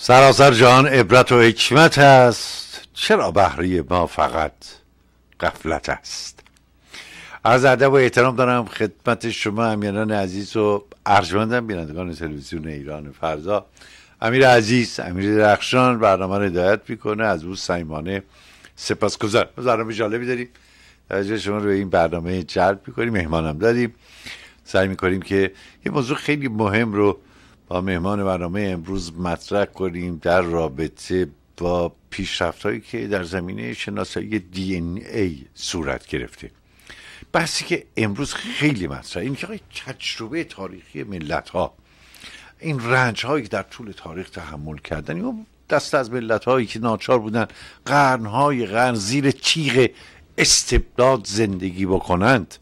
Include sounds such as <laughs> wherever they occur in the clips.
سراسر جهان عبرت و حکمت است. چرا بهره ما فقط قفلت است؟ از ادب و احترام دارم خدمت شما امیران عزیز و ارجمندم بینندگان تلویزیون ایران فردا امیر عزیز امیر درخشان برنامه رو هدایت می‌کنه. از او سیمانه سپاس گذار برنامه جالبی داریم. توجه شما رو به این برنامه جلب می‌کنیم مهمانم داریم. سعی می‌کنیم که یه موضوع خیلی مهم رو با مهمان برنامه امروز مطرح کنیم در رابطه با پیشرفت هایی که در زمینه شناسایی دی این ای صورت گرفته. بحثی که امروز خیلی مطرح این که تجربه تاریخی ملت ها این رنج هایی که در طول تاریخ تحمل کردن این دست از ملت هایی که ناچار بودن قرن های قرن زیر چیغ استبداد زندگی بکنند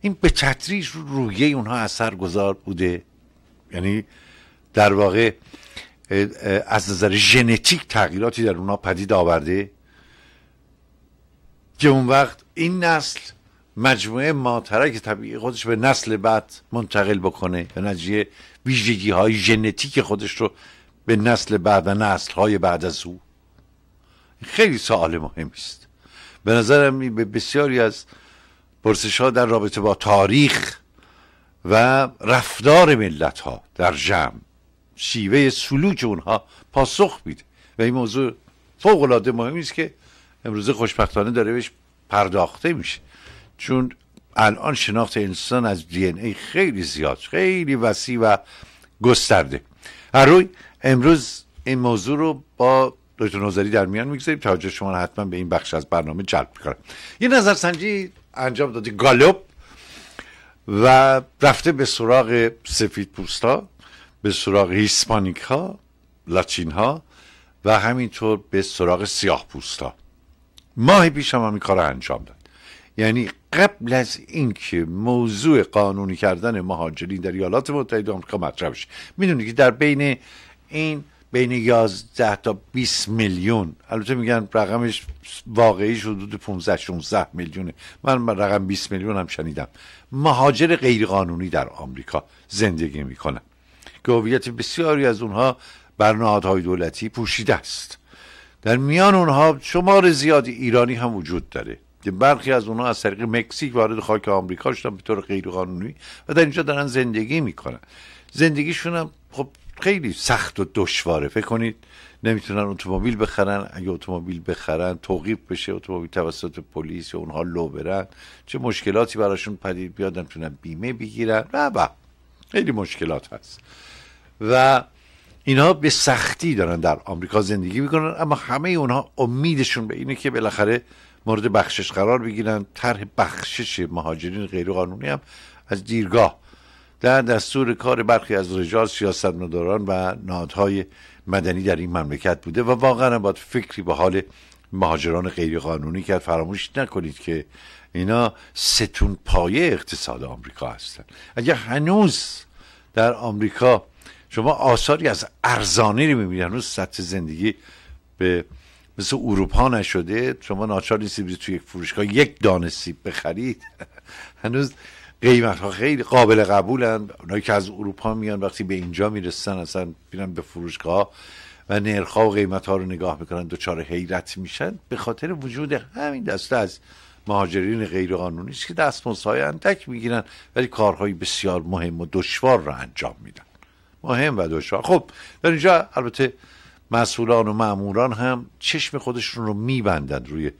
این به تدریج رو رویه اونها اثر گذار بوده. یعنی در واقع از نظر ژنتیک تغییراتی در اونها پدید آورده که اون وقت این نسل مجموعه ماترک طبیعی خودش به نسل بعد منتقل بکنه به نتیجه ویژگی های ژنتیک خودش رو به نسل بعد و نسل های بعد از او. خیلی سوال مهمی است به نظرم به بسیاری از پرسش ها در رابطه با تاریخ و رفتار ملت ها در جمع. شیوه سلوک اونها پاسخ میده. و این موضوع فوق العاده مهمی است که امروز خوشبختانه داره بهش پرداخته میشه. چون الان شناخت انسان از دی ای خیلی زیاد خیلی وسیع و گسترده. هر روی امروز این موضوع رو با دکتر نوزری در میان می‌گذاریم توجه شما حتما به این بخش از برنامه جلب می‌کنم. یه نظرسنجی انجام داده. گالوب و رفته به سراغ سفید پوستا به سراغ هیسپانیک ها لاچین ها و همینطور به سراغ سیاه پوستا. ماه پیش هم همین کار انجام داد. یعنی قبل از اینکه موضوع قانونی کردن مهاجرین در ایالات متحده آمریکا مطرح بشه می‌دونی که در بین این بین 11 تا 20 میلیون البته میگن رقمش واقعی حدود 15 16 میلیونه. من رقم 20 میلیون هم شنیدم. مهاجر غیرقانونی در آمریکا زندگی می‌کنن که هویت بسیاری از اونها بر نهادهای دولتی پوشیده است. در میان اونها شمار زیادی ایرانی هم وجود داره. که برخی از اونها از طریق مکزیک وارد خاک آمریکا شدن به طور غیرقانونی و در اینجا دارن زندگی می‌کنن. زندگیشون هم خب خیلی سخت و دشواره. فکر کنید نمی‌تونن اتومبیل بخرن. اگه اتومبیل بخرن توقیف بشه اتومبیل توسط پلیس یا اونها لو برن. چه مشکلاتی براشون پدید بیاد نمی‌تونن بیمه بگیرن. و با خیلی مشکلات هست. و اینها به سختی دارن در آمریکا زندگی می‌کنن اما همه اونها امیدشون به اینه که بالاخره مورد بخشش قرار بگیرن. طرح بخشش مهاجرین غیرقانونی هم از دیرگاه. در دستور کار برخی از رجال سیاستمداران و نهادهای مدنی در این مملکت بوده و واقعا باید فکری به حال مهاجران غیرقانونی کرد. فراموش نکنید که اینا ستون پایه اقتصاد آمریکا هستند اگر هنوز در آمریکا شما آثاری از ارزانی رو می‌بینید هنوز سطح زندگی به مثل اروپا نشده شما ناچار نیستید توی یک فروشگاه یک دانه سیب بخرید. <laughs> هنوز قیمت ها خیلی قابل قبولن. اونایی که از اروپا میان وقتی به اینجا می‌رسن اصلا بیرن به فروشگاه و نرخ و قیمت ها رو نگاه می‌کنن دوچار حیرت میشن. به خاطر وجود همین دسته از مهاجرین غیرقانونی است که دستمزدهای اندک می‌گیرن ولی کارهای بسیار مهم و دشوار رو انجام میدن. مهم و دشوار. خب در اینجا البته مسئولان و معموران هم چشم خودشون رو میبندند روی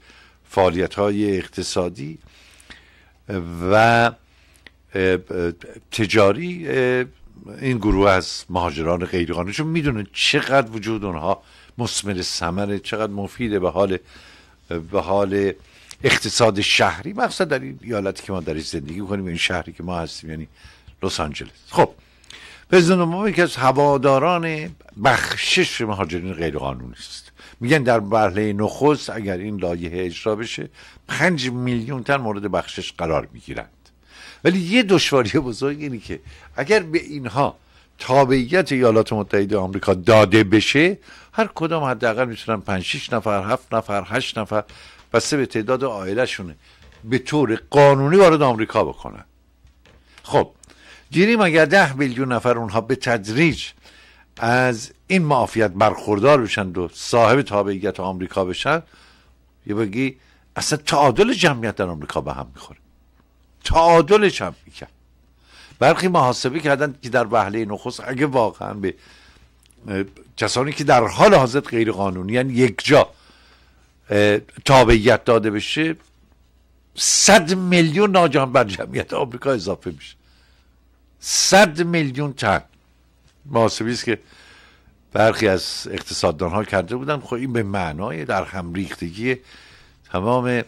فعالیت های اقتصادی و تجاری این گروه از مهاجران غیرقانونی چون می‌دونه چقدر وجود اونها مسمر ثمره چقدر مفیده به حال به حال اقتصاد شهری مقصد در این ایالتی که ما در زندگی کنیم این شهری که ما هستیم یعنی لس آنجلس. خب پرزیدنت اوباما یکی از هواداران بخشش مهاجرین غیرقانونی است. میگن در مرحله نخست اگر این لایحه اجرا بشه 5 میلیون تن مورد بخشش قرار می‌گیرند ولی یه دشواری بزرگ اینه که اگر به اینها تابعیت ایالات متحده آمریکا داده بشه هر کدام حداقل می‌تونن 5 6 نفر 7 نفر 8 نفر بسته به تعداد عائلهشونه به طور قانونی وارد آمریکا بکنن. خب گیریم اگر ده میلیون نفر اونها به تدریج از این معافیت برخوردار بشن و صاحب تابعیت آمریکا بشن یه بگی اصلا تعادل جمعیت در آمریکا به هم می‌خوره. تعادل جمعیت برخی محاسبه کردن که در وهله نخست اگه واقعا به کسانی که در حال حاضر غیر قانونی یعنی یک جا تابعیت داده بشه صد میلیون ناجان بر جمعیت آمریکا اضافه میشه. صد میلیون تن. محاسبی است که برخی از اقتصاددان ها کرده بودن. خب این به معنای در هم ریختگی تمام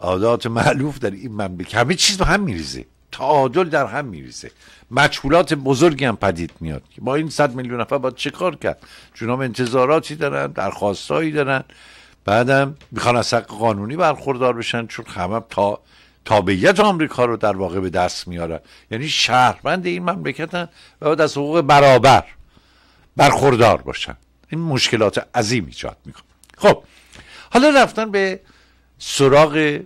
عادات معلوف در این مملکت همه چیز به هم میریزه. تعادل در هم میریزه. مجهولات بزرگی هم پدید میاد. با این صد میلیون نفر باید چه کار کرد؟ چون هم انتظاراتی دارن درخواستایی دارن. بعدم می‌خوان از حق قانونی برخوردار بشن چون همه تا تابعیت آمریکا رو در واقع به دست میارن. یعنی شهروند این مملکت و باید از حقوق برابر برخوردار باشن. این مشکلات عظیم ایجاد می‌کنه. خب حالا رفتن به سراغ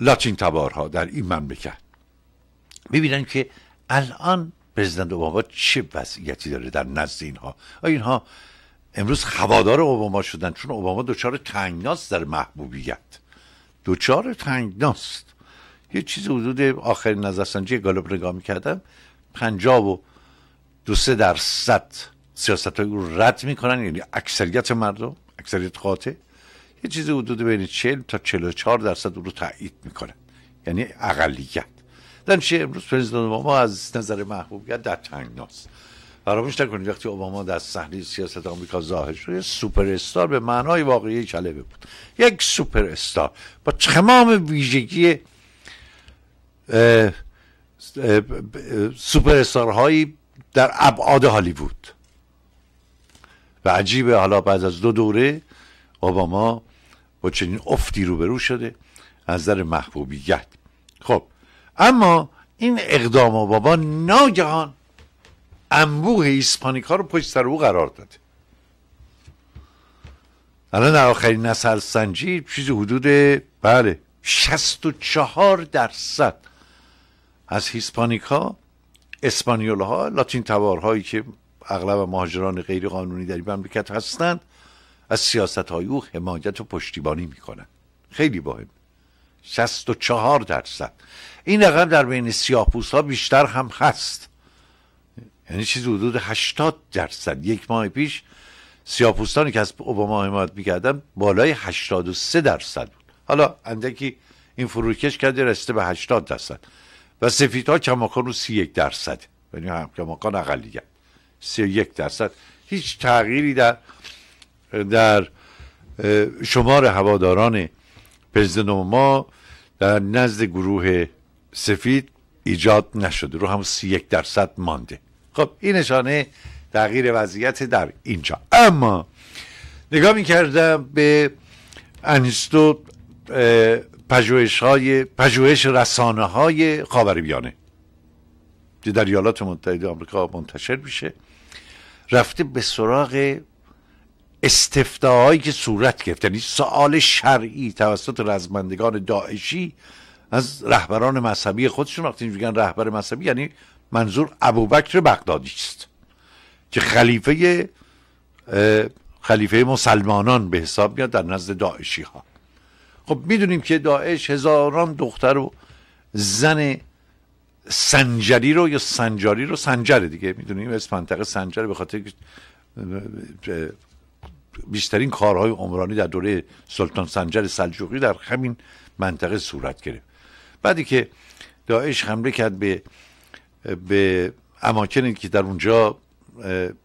لاتین تبارها در این مملکت. ببینن که الان پرزیدنت اوباما چه وضعیتی داره در نزد اینها. اینها امروز هوادار اوباما شدن؟ چون اوباما دچار تنگناست در محبوبیت. دچار تنگناست. یه چیز حدود آخرین نظرسنجی گالوب نگاه می‌کردم پنجاب و دو سه درصد سیاست های رو رد می‌کنن یعنی اکثریت مردم اکثریت قاطع. یه چیزی حدود بین 40 تا 44 درصد رو تایید می‌کنه. یعنی اقلیت. چه امروز پرزیدنت اوباما از نظر محبوبیت در تنگناست. فراموش نکنید وقتی اوباما در صحنه سیاست آمریکا ظاهر شد سوپر استار به معنای واقعی کلمه بود. یک سوپر استار با تمام ویژگی سوپر استارهایی در ابعاد هالیوود. و عجیبه حالا بعد از دو دوره اوباما با چنین افتی روبرو شده از نظر محبوبیت. خب اما این اقدام اوباما ناگهان انبوه Hispanic ها رو پشت سر او قرار داده. الان در آخرین نسل سنجی چیزی حدود بله 64 درصد از هیسپانیک ها اسپانیول ها لاتین تبارهایی که اغلب مهاجران غیر قانونی در این مملکت هستند از سیاست های او حمایت و پشتیبانی می‌کنن خیلی مهم. 64 درصد. این رقم در بین سیاه ها بیشتر هم هست. یعنی چیزی حدود 80 درصد. یک ماه پیش سیاپوستانی که از اوباما حمایت می‌کردن بالای 83 درصد بود. حالا اندکی این فروکش کرده رسیده به 80 درصد. و سفیدها کماکان رو 31 درصد. یعنی هم کماکان اقلیت 31 درصد. هیچ تغییری در در شمار هواداران پرزیدنت اوباما در نزد گروه سفید ایجاد نشده. رو هم 31 درصد مانده. خب این نشانه تغییر وضعیت در اینجا. اما نگاه می‌کردم به انیستو پژوهش های پژوهش رسانه های خاورمیانه. که در ایالات متحده آمریکا منتشر میشه. رفته به سراغ استفتاهایی که صورت گرفت یعنی سوال شرعی توسط رزمندگان داعشی از رهبران مذهبی خودشون وقتی میگن رهبر مذهبی یعنی منظور ابوبکر بغدادی است. که خلیفه خلیفه مسلمانان به حساب میاد در نزد داعشی ها خب می‌دونیم که داعش هزاران دختر و زن سنجری رو یا سنجاری رو سنجره دیگه می‌دونیم اسم منطقه سنجره به خاطر بیشترین کارهای عمرانی در دوره سلطان سنجر سلجوقی در همین منطقه صورت گرفت. بعدی که داعش حمله کرد به به اماکنی که در اونجا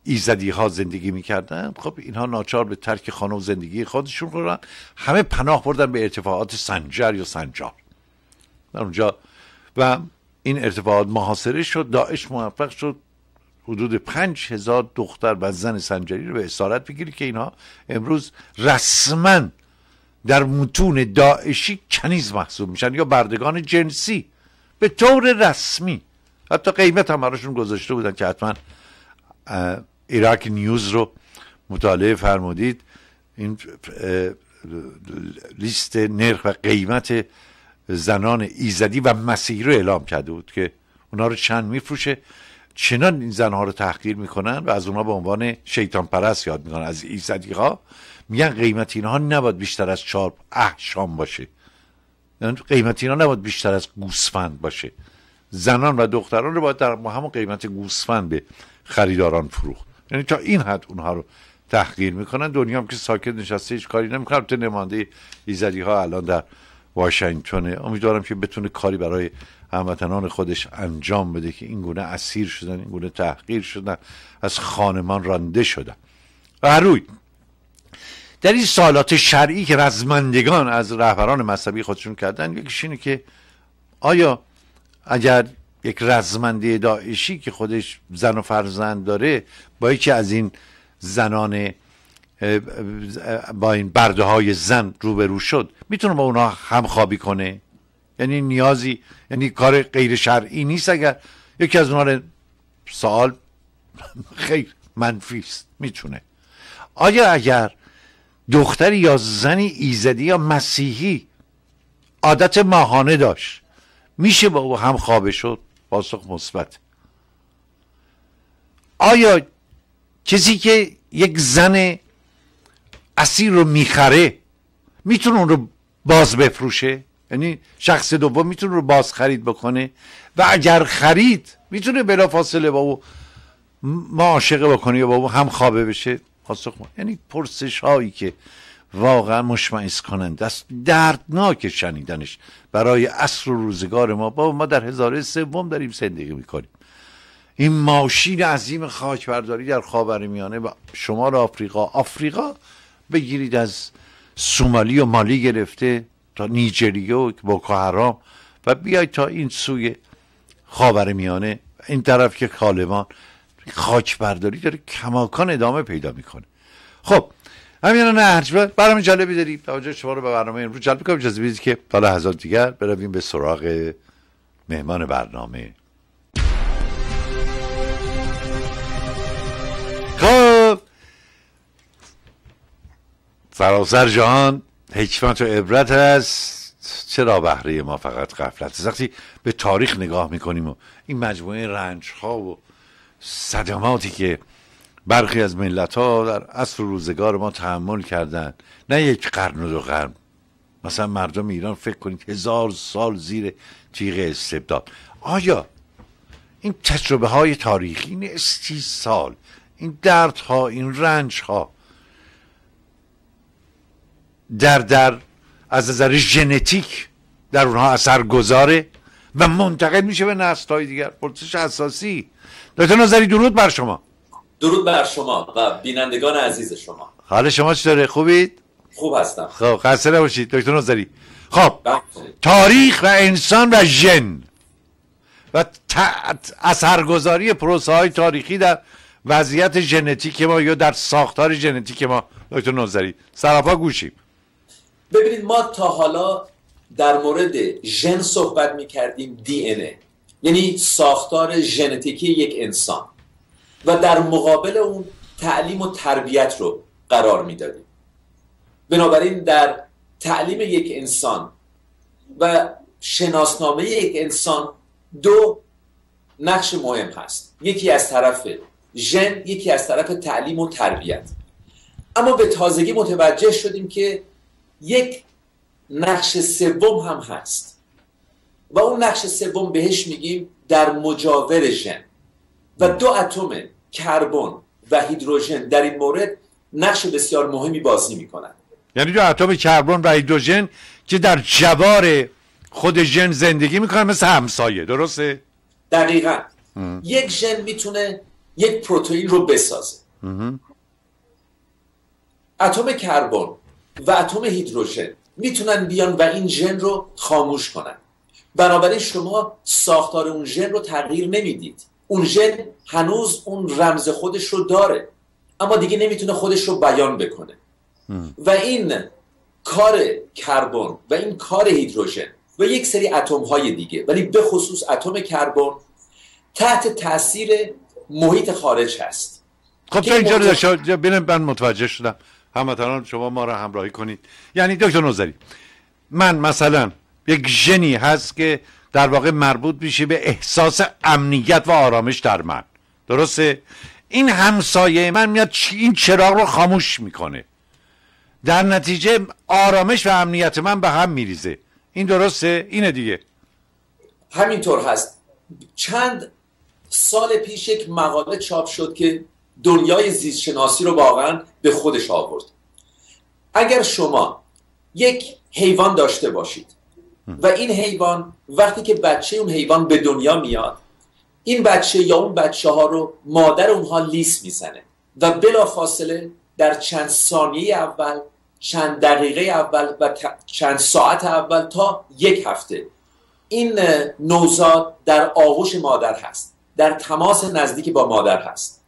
ایزدی ها زندگی می‌کردن خب اینها ناچار به ترک خانه و زندگی خودشون کنن همه پناه بردن به ارتفاعات سنجر یا سنجار در اونجا و این ارتفاعات محاصره شد داعش موفق شد حدود پنج هزار دختر و زن سنجری رو به اسارت بگیری که اینها امروز رسما در متون داعشی کنیز محسوب میشن یا بردگان جنسی. به طور رسمی. حتی قیمت هم براشون گذاشته بودن که حتما ایراک نیوز رو مطالعه فرمودید. این لیست نرخ و قیمت زنان ایزدی و مسیحی رو اعلام کرده بود که اونا رو چند میفروشه. چنان این زنها رو تحقیر می‌کنن و از اونها به عنوان شیطان پرست یاد می‌کنن. از ایزدی ها میگن قیمت اینها نباید بیشتر از چهار احشام باشه. یعنی قیمت اینها نباید بیشتر از گوسفند باشه. زنان و دختران رو باید در همون قیمت گوسفند به خریداران فروخت. یعنی تا این حد اونها رو تحقیر می‌کنن. دنیا هم که ساکت نشسته هیچ کاری نمی‌کنه. البته نماینده ایزدی ها الان در واشنگتن. امیدوارم که بتونه کاری برای هموطنان خودش انجام بده که این گونه اسیر شدن این گونه تحقیر شدن از خانمان رانده شدن. و روی در این سالات شرعی که رزمندگان از رهبران مذهبی خودشون کردن یکیش اینه که آیا اگر یک رزمنده داعشی که خودش زن و فرزند داره با یکی از این زنان با این برده های زن روبرو شد. می‌تونه با اونها همخوابی کنه؟ یعنی نیازی یعنی کار غیر شرعی نیست اگر یکی از اونها سوال <laughs> خیر منفی است. می‌تونه. آیا اگر دختری یا زنی ایزدی یا مسیحی عادت ماهانه داشت میشه با او هم خوابه شد؟ پاسخ مثبت. آیا کسی که یک زن اسیر رو می‌خره می‌تونه اون رو باز بفروشه. یعنی شخص دوم می‌تونه رو باز خرید بکنه و اگر خرید می‌تونه بلا فاصله با او معاشقه بکنه یا با او هم خوابه بشه. پاسخ ما. یعنی پرسش هایی که واقعا مشمعیز کنند است. دردناک شنیدنش برای عصر و روزگار ما. با ما در هزاره سوم داریم زندگی می‌کنیم. این ماشین عظیم خاکبرداری در خاورمیانه و شمال آفریقا. آفریقا بگیرید از سومالی و مالی گرفته تا نیجریه و بوکو حرام و بیاید تا این سوی خاورمیانه این طرف که کالمان خاک برداری داره کماکان ادامه پیدا می‌کنه. خب همین نهج برنامه جالبی داریم. توجه شما رو به برنامه امروز جلب کنم اجازه که تا لحظات دیگر برویم به سراغ مهمان برنامه. سراسر جهان حکمت و عبرت است. چرا بهره ما فقط غفلت وقتی به تاریخ نگاه می‌کنیم و این مجموعه رنج ها و صدماتی که برخی از ملت ها در اصل روزگار ما تحمل کردن نه یک قرن و دو قرن. مثلا مردم ایران فکر کنید هزار سال زیر تیغ استبداد. آیا این تجربه های تاریخی این استیصال این دردها این رنج ها در در از نظر ژنتیک در اونها اثر گذاره و منتقل میشه به نسل های دیگر. پرسش اساسی. دکتر نظری درود بر شما. درود بر شما و بینندگان عزیز شما. حال شما چطوره؟ خوبید؟ خوب هستم. خب خسته نباشید دکتر نظری. خب بله. تاریخ و انسان و ژن و اثرگذاری پروسه های تاریخی در وضعیت ژنتیک ما یا در ساختار ژنتیک ما دکتر نظری. سراپا گوشیم. ببینید ما تا حالا در مورد ژن صحبت می کردیم دی ای. یعنی ساختار ژنتیکی یک انسان. و در مقابل اون تعلیم و تربیت رو قرار می‌دادیم. بنابراین در تعلیم یک انسان و شناسنامه یک انسان دو نقش مهم هست. یکی از طرف ژن یکی از طرف تعلیم و تربیت. اما به تازگی متوجه شدیم که یک نقش سوم هم هست. و اون نقش سوم بهش میگیم در مجاور ژن. و دو اتم کربن و هیدروژن در این مورد نقش بسیار مهمی بازی می‌کنند یعنی دو اتم کربن و هیدروژن که در جوار خود ژن زندگی می‌کنن مثل همسایه. درسته؟ دقیقا. یک ژن می‌تونه یک پروتئین رو بسازه. اتم کربن و اتم هیدروژن می‌تونن بیان و این ژن رو خاموش کنن. بنابراین شما ساختار اون ژن رو تغییر نمی‌دید. اون ژن هنوز اون رمز خودش رو داره. اما دیگه نمی‌تونه خودش رو بیان بکنه. و این کار کربن و این کار هیدروژن و یک سری اتم های دیگه ولی به خصوص اتم کربن تحت تاثیر محیط خارج هست. خب تا اینجا ببینم من متوجه شدم. هموطنان شما ما را همراهی کنید. یعنی دکتر نوزری من مثلا یک ژنی هست که در واقع مربوط میشه به احساس امنیت و آرامش در من. درسته؟ این همسایه من میاد این چراغ رو خاموش می‌کنه. در نتیجه آرامش و امنیت من به هم میریزه. این درسته؟ اینه دیگه. همینطور هست. چند سال پیش یک مقاله چاپ شد که دنیای زیست شناسی رو واقعا به خودش آورد. اگر شما یک حیوان داشته باشید و این حیوان وقتی که بچه اون حیوان به دنیا میاد این بچه یا اون بچه ها رو مادر اونها لیس می‌زنه و بلا فاصله در چند ثانیه اول چند دقیقه اول و چند ساعت اول تا یک هفته این نوزاد در آغوش مادر هست در تماس نزدیک با مادر هست.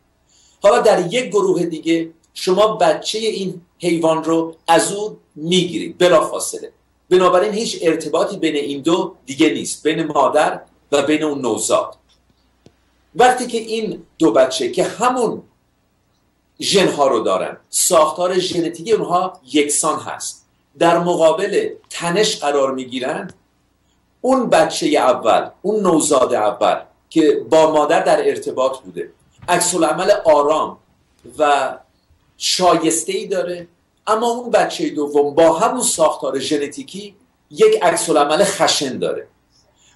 حالا در یک گروه دیگه شما بچه این حیوان رو از او می‌گیرید بلا فاصله. بنابراین هیچ ارتباطی بین این دو دیگه نیست بین مادر و بین اون نوزاد. وقتی که این دو بچه که همون ژنها رو دارن ساختار ژنتیکی اونها یکسان هست در مقابل تنش قرار می‌گیرند اون بچه اول اون نوزاد اول که با مادر در ارتباط بوده عکس عمل آرام و شایسته ای داره. اما اون بچه دوم با همون ساختار ژنتیکی یک عکس عمل خشن داره.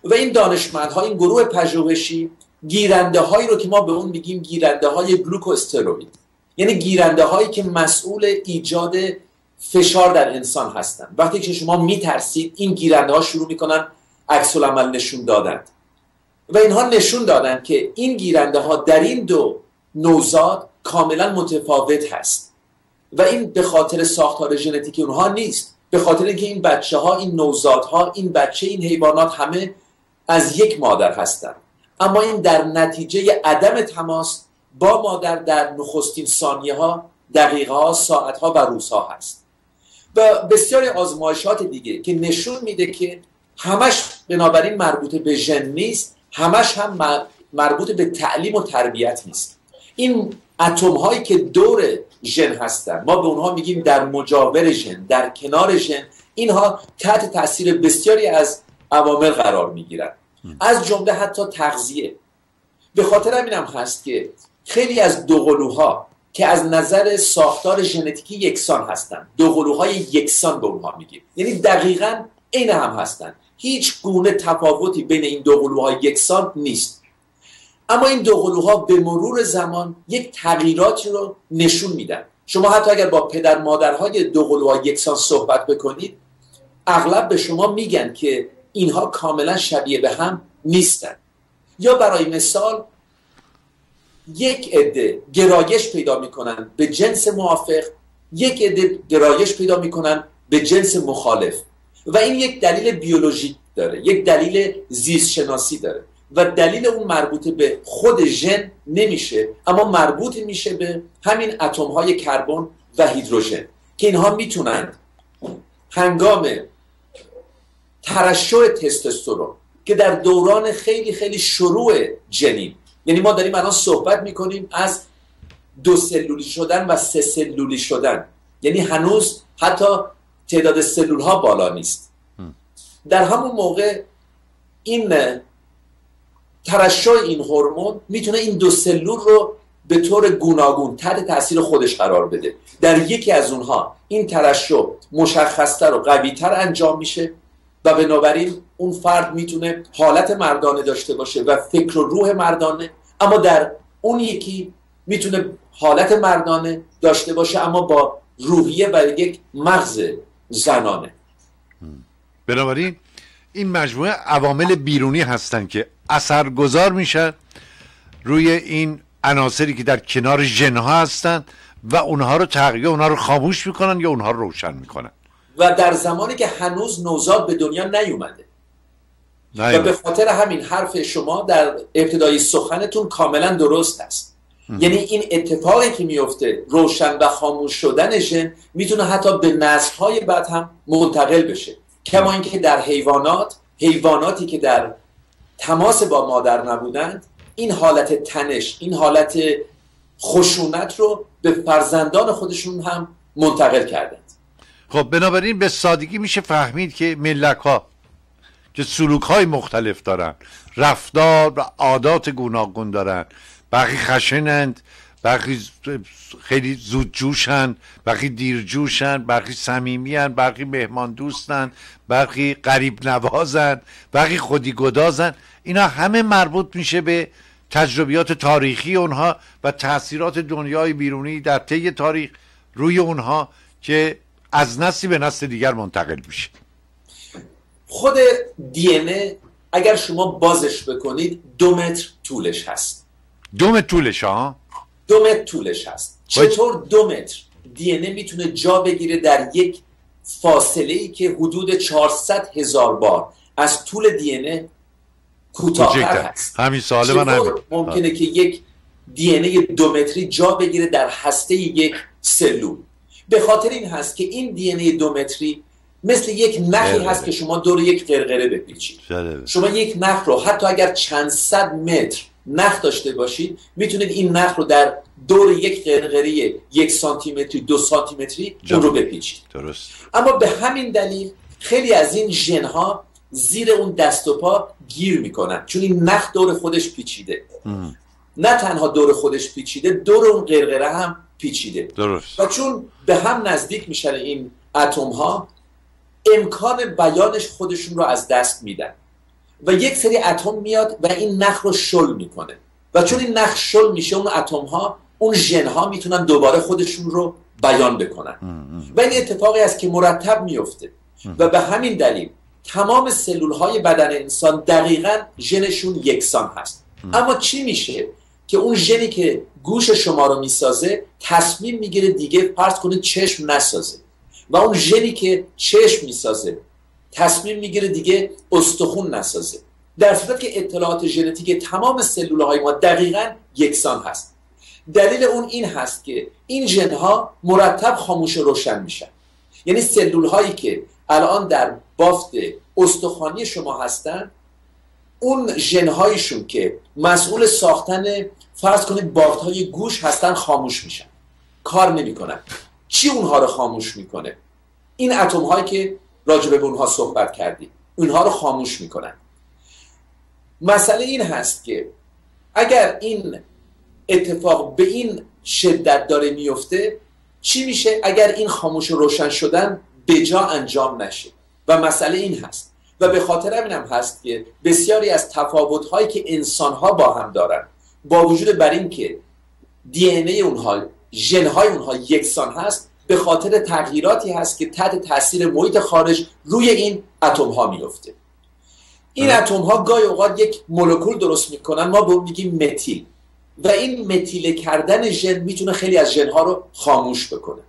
و این دانشمندها این گروه پژوهشی گیرنده هایی رو که ما به اون میگیم گیرنده های گلوکوستروید یعنی گیرنده هایی که مسئول ایجاد فشار در انسان هستند وقتی که شما میترسید این گیرنده ها شروع می‌کنن عکس عمل نشون دادند و اینها نشون دادند که این گیرنده ها در این دو نوزاد کاملا متفاوت هست. و این به خاطر ساختار ژنتیک اونها نیست. به خاطر اینکه این بچه ها این نوزادها این بچه این حیوانات همه از یک مادر هستند اما این در نتیجه عدم تماس با مادر در نخستین ثانیه ها دقیقه ها ساعت ها و روزها هست. و بسیاری آزمایشات دیگه که نشون میده که همش بنابراین مربوط به ژن نیست. همش هم مربوط به تعلیم و تربیت نیست. این اتم هایی که دور ژن هستن ما به اونها میگیم در مجاور ژن در کنار ژن اینها تحت تاثیر بسیاری از عوامل قرار می‌گیرن. از جمله حتی تغذیه. به خاطر همین هم هست که خیلی از دوقلوها که از نظر ساختار ژنتیکی یکسان هستند دوقلوهای یکسان به اونها میگیم. یعنی دقیقا عین هم هستند هیچ گونه تفاوتی بین این دوقلوهای یکسان نیست. اما این دوقلوها به مرور زمان یک تغییراتی رو نشون میدن. شما حتی اگر با پدر مادرهای دوقلوهای یکسان صحبت بکنید اغلب به شما میگن که اینها کاملا شبیه به هم نیستن. یا برای مثال یک عده گرایش پیدا می‌کنن به جنس موافق یک عده گرایش پیدا می‌کنن به جنس مخالف. و این یک دلیل بیولوژیک داره یک دلیل زیست شناسی داره و دلیل اون مربوط به خود ژن نمیشه اما مربوط میشه به همین اتم های کربن و هیدروژن که اینها می‌تونن هنگام ترشح تستوسترون که در دوران خیلی خیلی شروع جنین یعنی ما داریم الان صحبت می‌کنیم از دو سلولی شدن و سه سلولی شدن یعنی هنوز حتی تعداد سلول ها بالا نیست. در همون موقع این ترشح این هورمون می‌تونه این دو سلول رو به طور گوناگون تحت تاثیر خودش قرار بده. در یکی از اونها این ترشح مشخصتر و قویتر انجام میشه و بنابراین اون فرد می‌تونه حالت مردانه داشته باشه و فکر و روح مردانه اما در اون یکی می‌تونه حالت مردانه داشته باشه اما با روحیه و یک مغز زنانه. بنابراین این مجموعه عوامل بیرونی هستند که اثرگذار میشن روی این عناصری که در کنار ژنها هستند و اونها رو تغییر اونها رو خاموش می‌کنن یا اونها رو روشن می‌کنن. و در زمانی که هنوز نوزاد به دنیا نیومده. و به خاطر همین حرف شما در ابتدای سخنتون کاملا درست است. یعنی این اتفاقی که میفته روشن و خاموش شدن ژن می‌تونه حتی به نسل‌های بعد هم منتقل بشه. کما اینکه در حیوانات حیواناتی که در تماس با مادر نبودند این حالت تنش این حالت خشونت رو به فرزندان خودشون هم منتقل کردند. خب بنابراین به سادگی میشه فهمید که ملک ها که سلوک های مختلف دارن رفتار و عادات گوناگون دارن. برخی خشنند برخی خیلی زود جوشن برخی دیر جوشن برخی صمیمیان برخی مهمان دوستن برخی قریب نوازن برخی خودی گدازن. اینا همه مربوط میشه به تجربیات تاریخی اونها و تاثیرات دنیای بیرونی در طی تاریخ روی اونها که از نسلی به نسل دیگر منتقل میشه. خود دی اگر شما بازش بکنید دو متر طولش هست. دو متر طولش ها دو متر طولش هست. چطور دو متر؟ دی می‌تونه جا بگیره در یک فاصله ای که حدود 400 هزار بار. از طول دی کوتاهتر هست. همین سال من همین ممکنه که یک دی دو متری جا بگیره در هسته یک سلول؟ به خاطر این هست که این دی دو متری مثل یک نخی هست که شما دور یک قرقره بپیچید. شما یک نخ رو حتی اگر چند صد متر نخ داشته باشید می‌تونید این نخ رو در دور یک قرقره یک سانتی متری دو سانتی متری اون رو بپیچید. درست. اما به همین دلیل خیلی از این ژن ها زیر اون دست و پا گیر می‌کنن چون این نخ دور خودش پیچیده. نه تنها دور خودش پیچیده دور اون قرقره هم پیچیده. درست. و چون به هم نزدیک میشن این اتم ها امکان بیانش خودشون رو از دست میدن. و یک سری اتم میاد و این نخ رو شل می‌کنه. و چون این نخ شل میشه اون اتم ها اون ژن ها می‌تونن دوباره خودشون رو بیان بکنن. و این اتفاقی است که مرتب میفته و به همین دلیل تمام سلول های بدن انسان دقیقا ژنشون یکسان هست. اما چی میشه که اون ژنی که گوش شما رو می‌سازه تصمیم می‌گیره دیگه فرض کنه چشم نسازه. و اون ژنی که چشم می‌سازه تصمیم می‌گیره دیگه استخون نسازه. در صورت که اطلاعات ژنتیک تمام سلول های ما دقیقا یکسان هست. دلیل اون این هست که این ژن ها مرتب خاموش و روشن میشن. یعنی سلول هایی که الان در بافت استخوانی شما هستن اون ژن که مسئول ساختن فرض کنید بافت های گوش هستن خاموش میشن. کار نمی‌کنن. چی اونها رو خاموش می‌کنه؟ این اتم هایی که راجبه به اونها صحبت کردیم. اونها رو خاموش می‌کنن. مسئله این هست که اگر این اتفاق به این شدت داره میفته چی میشه اگر این خاموش و روشن شدن به جا انجام نشه؟ و مسئله این هست. و به خاطر همین هم هست که بسیاری از تفاوت هایی که انسان ها با هم دارن با وجود بر این که دی ای اونها ژن های اونها یکسان هست به خاطر تغییراتی هست که تحت تاثیر محیط خارج روی این اتم ها میفته این اتم ها گاهی اوقات یک مولکول درست می‌کنن ما به اون میگیم متیل. و این متیله کردن ژن می‌تونه خیلی از ژن ها رو خاموش بکنه.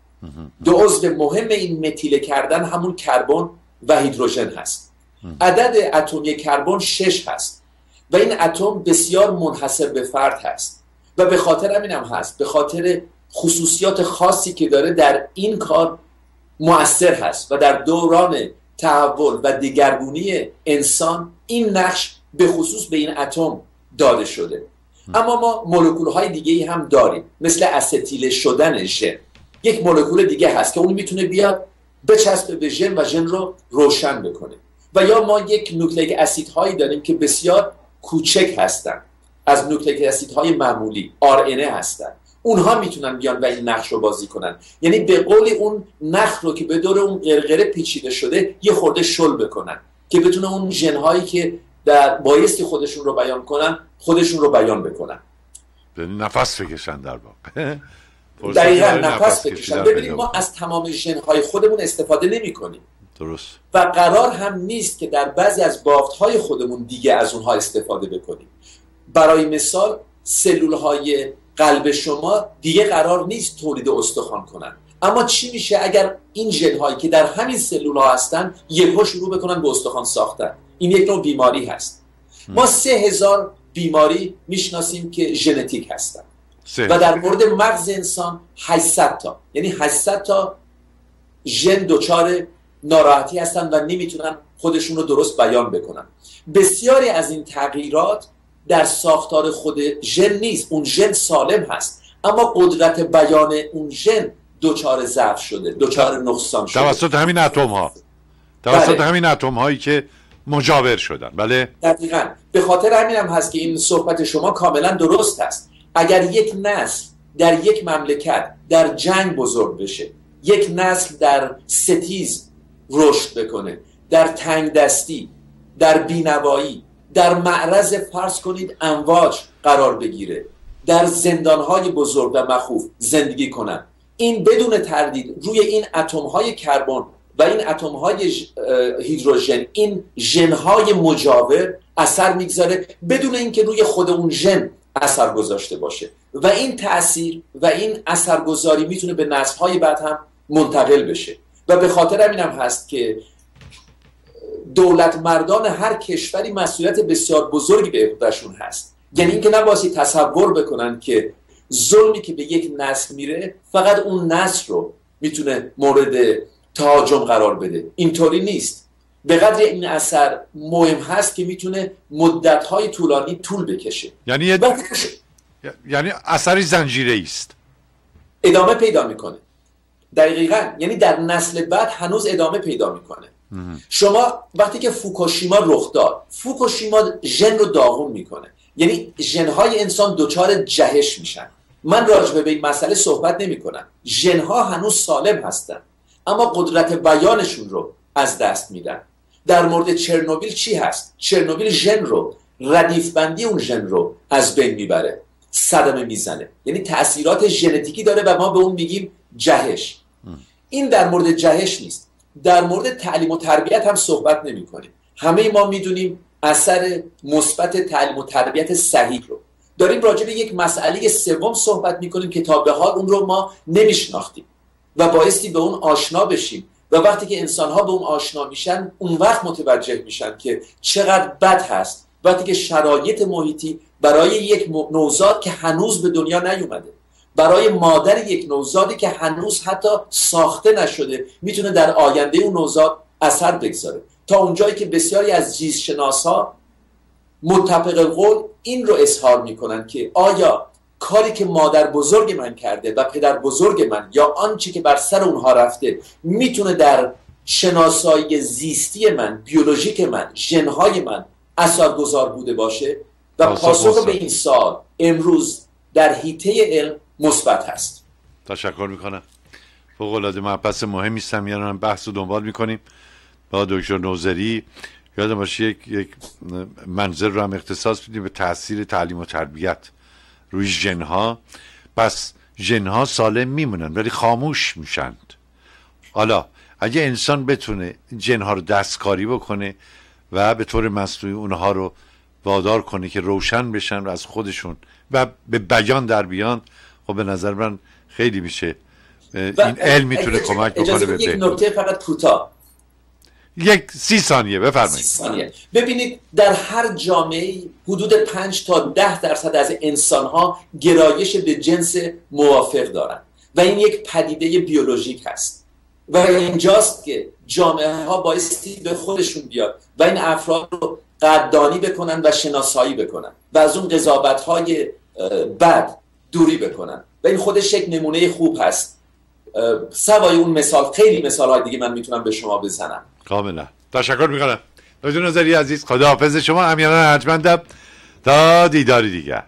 دو عضو مهم این متیله کردن همون کربن و هیدروژن هست. عدد اتمی کربن 6 هست و این اتم بسیار منحصر به فرد هست. و به خاطر همین هم هست. به خاطر خصوصیات خاصی که داره در این کار مؤثر هست و در دوران تحول و دیگرگونی انسان این نقش به خصوص به این اتم داده شده. اما ما مولکول های دیگه ای هم داریم مثل استیل شدن ژن. یک مولکول دیگه هست که اون می‌تونه بیاد بچسبه به ژن و ژن رو روشن بکنه. و یا ما یک نوکلیک اسید هایی داریم که بسیار کوچک هستن. از نوکلیک اسید های معمولی RNA هستن. اونها می‌تونن بیان و این نقش رو بازی کنن. یعنی به قول اون نخ رو که به دور اون قرقره پیچیده شده یه خورده شل بکنن که بتونه اون ژنهایی که در بایستی خودشون رو بیان کنن خودشون رو بیان بکنن. نفس بکشن در واقع. <laughs> دقیقا نفس بکشن. ببینید ما از تمام ژنهای خودمون استفاده نمی کنیم درست. و قرار هم نیست که در بعضی از بافت های خودمون دیگه از اونها استفاده بکنیم. برای مثال سلول های قلب شما دیگه قرار نیست تولید استخوان کنن. اما چی میشه اگر این ژن هایی که در همین سلول ها هستن یهو شروع بکنن به استخوان ساختن؟ این یک نوع بیماری هست. ما سه هزار بیماری می‌شناسیم که ژنتیک هستن. و در مورد مغز انسان 800 تا. یعنی 800 تا ژن دچار ناراحتی هستن و نمی‌تونن خودشون رو درست بیان بکنن. بسیاری از این تغییرات در ساختار خود ژن نیست اون ژن سالم هست. اما قدرت بیان اون ژن دچار ضعف شده دچار نقصان شده. توسط همین اتم ها توسط بله. همین اتم هایی که مجاور شدن. بله؟ دقیقا. به خاطر همین هم هست که این صحبت شما کاملا درست هست اگر یک نسل در یک مملکت در جنگ بزرگ بشه یک نسل در ستیز رشد بکنه در تنگ دستی در بینوایی در معرض فرض کنید امواج قرار بگیره. در زندانهای بزرگ و مخوف زندگی کنن. این بدون تردید روی این اتمهای کربن و این اتم های هیدروژن این ژن های مجاور اثر می‌گذاره بدون اینکه روی خود اون ژن اثر گذاشته باشه. و این تاثیر و این اثرگذاری می‌تونه به نسل های بعد هم منتقل بشه. و به خاطر همین هم هست که دولت مردان هر کشوری مسئولیت بسیار بزرگی به عهدهشون هست. یعنی اینکه نباسی تصور بکنن که ظلمی که به یک نسل میره فقط اون نسل رو می‌تونه مورد تهاجم قرار بده. اینطوری نیست. به قدر این اثر مهم هست که می‌تونه مدتهای طولانی طول بکشه. یعنی یعنی اثری زنجیره است. ادامه پیدا می‌کنه. دقیقا. یعنی در نسل بعد هنوز ادامه پیدا می‌کنه. شما وقتی که فوکوشیما رخ داد فوکوشیما ژن رو داغون می‌کنه. یعنی ژنهای انسان دچار جهش میشن. من راجع به این مسئله صحبت نمی کنم ژنها هنوز سالم هستن. اما قدرت بیانشون رو از دست میدن. در مورد چرنوبیل چی هست؟ چرنوبیل ژن رو ردیف بندی اون ژن رو از بین می‌بره. صدمه می‌زنه. یعنی تاثیرات ژنتیکی داره و ما به اون میگیم جهش. این در مورد جهش نیست. در مورد تعلیم و تربیت هم صحبت نمی کنیم همه ما می‌دونیم اثر مثبت تعلیم و تربیت صحیح رو. داریم راجع به یک مسئله سوم صحبت می‌کنیم که تا به حال اون رو ما نمیشناختیم و بایستی به اون آشنا بشیم و وقتی که انسان ها به اون آشنا میشن اون وقت متوجه میشن که چقدر بد هست. وقتی که شرایط محیطی برای یک نوزاد که هنوز به دنیا نیومده. برای مادر یک نوزادی که هنوز حتی ساخته نشده می‌تونه در آینده اون نوزاد اثر بگذاره. تا اونجایی که بسیاری از جیز ها متفق قول این رو اظهار می‌کنن که آیا کاری که مادر بزرگ من کرده و پدر بزرگ من یا آنچه که بر سر اونها رفته می‌تونه در شناسایی زیستی من بیولوژیک من ژنهای من اثرگذار بوده باشه؟ و پاسخ به این سال امروز در حیطه علم مثبت هست. تشکر می‌کنم. فوق العاده مبحث مهمی است هم بحث رو دنبال می‌کنیم. با دکتر نوزری یادم باشه یک یک منظر رو هم اختصاص بدیم به تاثیر تعلیم و تربیت روی جنها پس جنها سالم میمونن ولی خاموش میشند حالا اگه انسان بتونه جنها رو دستکاری بکنه و به طور مصنوعی اونها رو وادار کنه که روشن بشن و از خودشون و به بیان در بیان خب به نظر من خیلی میشه. این علم می‌تونه کمک بکنه به یک نکته فقط کوتاه. یک سی ثانیه بفرمایید. ببینید در هر جامعه حدود پنج تا ده درصد از انسانها گرایش به جنس موافق دارند و این یک پدیده بیولوژیک هست. و اینجاست که جامعه ها بایستی به خودشون بیاد و این افراد رو قدردانی بکنن و شناسایی بکنن. و از اون قضاوت های بد دوری بکنن. و این خودش یک نمونه خوب هست. سوای اون مثال خیلی مثال های دیگه من می‌تونم به شما بزنم. کاملا. تشکر می‌کنم. دکتر نظری عزیز خداحافظ شما. امیران ارجمندم. تا دیداری دیگر.